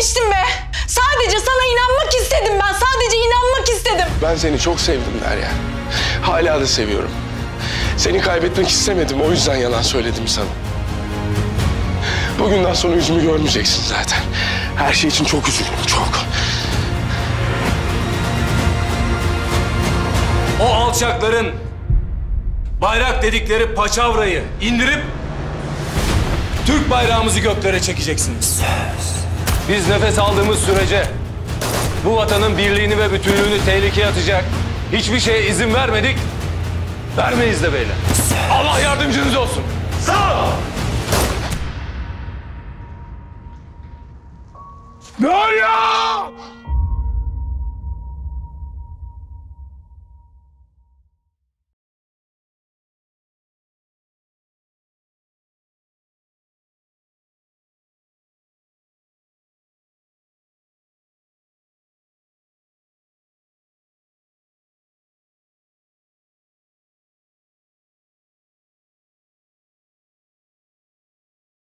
sevmiştim be. Sadece sana inanmak istedim ben. Sadece inanmak istedim. Ben seni çok sevdim Derya. Hala da seviyorum. Seni kaybetmek istemedim. O yüzden yalan söyledim sana. Bugünden sonra yüzümü görmeyeceksin zaten. Her şey için çok üzüldüm, çok. O alçakların bayrak dedikleri paçavrayı indirip Türk bayrağımızı göklere çekeceksiniz. Söz. Biz nefes aldığımız sürece bu vatanın birliğini ve bütünlüğünü tehlikeye atacak hiçbir şeye izin vermedik. Vermeyiz de beyler. Allah yardımcınız olsun. Sağ ol. Ne oluyor?